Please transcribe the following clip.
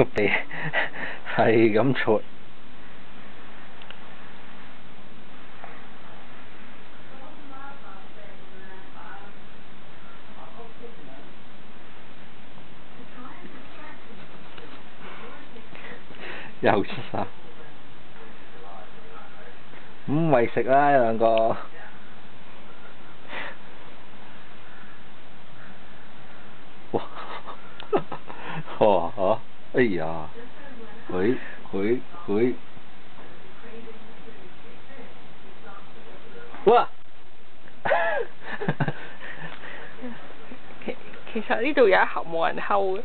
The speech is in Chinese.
個鼻係咁戳。又出晒，咁餵食啦兩個。哇！哇嚇！哎呀，佢佢佢，哇！其其实呢度有一盒冇人睺嘅。